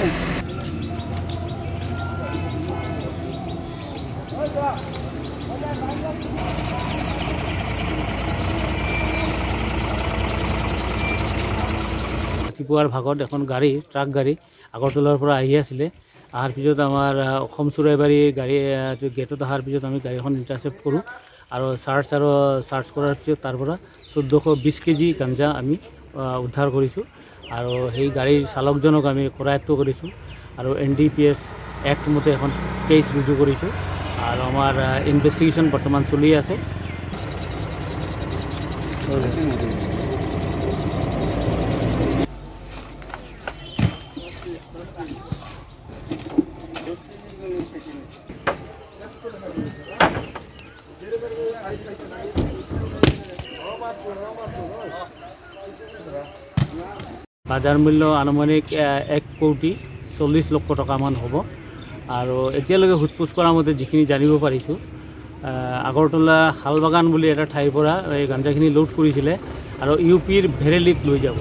নেই ৰাতিপুৱাৰ ভাগত এখন গাড়ী ট্ৰাক গাড়ী আগৰতলাৰ পৰা আহি আছিলে। অহাৰ পিছত আমাৰ অসম চোৰাইবাৰী গাড়ী গেটত অহাৰ পিছত আমি গাড়ীখন ইণ্টাৰচেপ্ট কৰোঁ। আৰু চাৰ্চ আৰু চাৰ্চ কৰাৰ পিছত তাৰ পৰা চৈধ্যশ বিছ কেজি গাঞ্জা আমি উদ্ধাৰ কৰিছোঁ। আৰু সেই গাড়ীৰ চালকজনক আমি কৰায়ত্ব কৰিছোঁ। আৰু N D P S act মতে এখন কেছ ৰুজু কৰিছোঁ। আৰু আমাৰ ইনভেষ্টিগেশ্যন বৰ্তমান চলি আছে। বাজাৰ মূল্য আনুমানিক এক কোটি চল্লিছ লক্ষ টকামান হ'ব। সোধ পোছ কৰা মতে যিখিনি জানিব পাৰিছোঁ আহ, আগৰতলা শালবাগান বুলি ঠাইৰ পৰা এই গাঞ্জাখিনি লোড কৰিছিলে আৰু ইউ পিৰ ভেৰেলিত লৈ যাব।